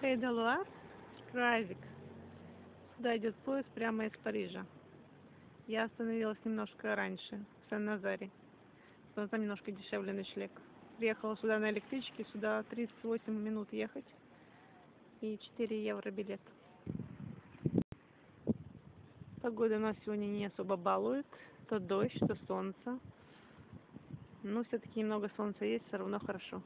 Хейдалуар, Крайзик. Сюда идет поезд прямо из Парижа. Я остановилась немножко раньше, в Сен-Назаре. Потому там немножко дешевле ночлег. Приехала сюда на электричке, сюда 38 минут ехать. И 4 евро билет. Погода нас сегодня не особо балует. То дождь, то солнце. Но все-таки немного солнца есть, все равно хорошо.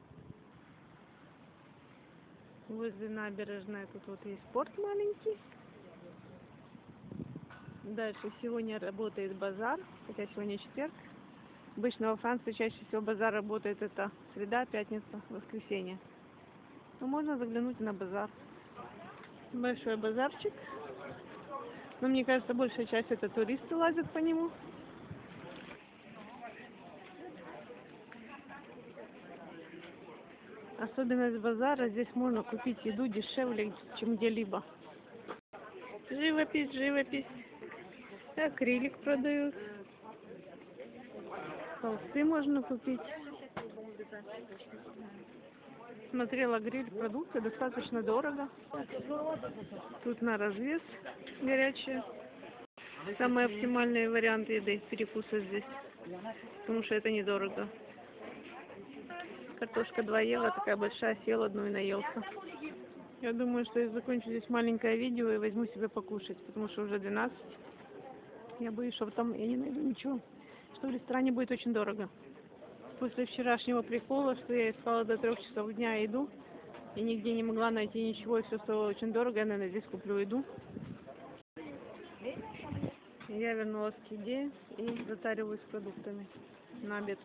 Возле набережной тут вот есть порт маленький. Дальше сегодня работает базар, хотя сегодня четверг. Обычно во Франции чаще всего базар работает это среда, пятница, воскресенье. Но можно заглянуть на базар. Большой базарчик. Но мне кажется, большая часть это туристы лазят по нему. Особенность базара, здесь можно купить еду дешевле, чем где-либо. Живопись, живопись. Акрилик продают. Холсты можно купить. Смотрела гриль продукты, достаточно дорого. Тут на развес горячее. Самый оптимальный вариант еды, перекуса здесь. Потому что это недорого. Картошка 2 евро, такая большая, съел одну и наелся. Я думаю, что я закончу здесь маленькое видео и возьму себе покушать, потому что уже 12. Я боюсь, что там я не найду ничего, что в ресторане будет очень дорого. После вчерашнего прикола, что я искала до трех часов дня еду, и нигде не могла найти ничего, и все стало очень дорого, я, наверное, здесь куплю еду. Я вернулась к еде и затариваюсь продуктами на обед.